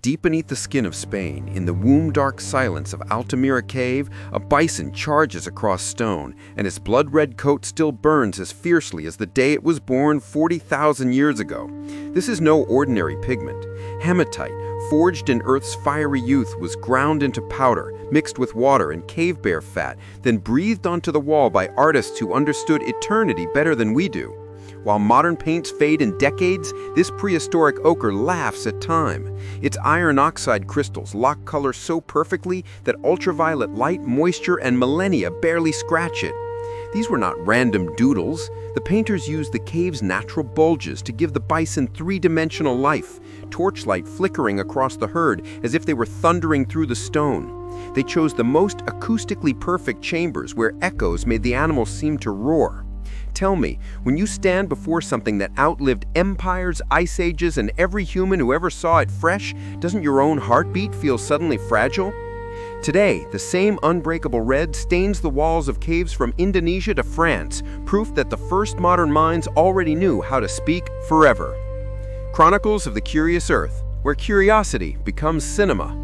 Deep beneath the skin of Spain, in the womb-dark silence of Altamira Cave, a bison charges across stone, and its blood-red coat still burns as fiercely as the day it was born 40,000 years ago. This is no ordinary pigment. Hematite, forged in Earth's fiery youth, was ground into powder, mixed with water and cave bear fat, then breathed onto the wall by artists who understood eternity better than we do. While modern paints fade in decades, this prehistoric ochre laughs at time. Its iron oxide crystals lock color so perfectly that ultraviolet light, moisture, and millennia barely scratch it. These were not random doodles. The painters used the cave's natural bulges to give the bison three-dimensional life, torchlight flickering across the herd as if they were thundering through the stone. They chose the most acoustically perfect chambers where echoes made the animals seem to roar. Tell me, when you stand before something that outlived empires, ice ages, and every human who ever saw it fresh, doesn't your own heartbeat feel suddenly fragile? Today, the same unbreakable red stains the walls of caves from Indonesia to France, proof that the first modern minds already knew how to speak forever. Chronicles of the Curious Earth, where curiosity becomes cinema.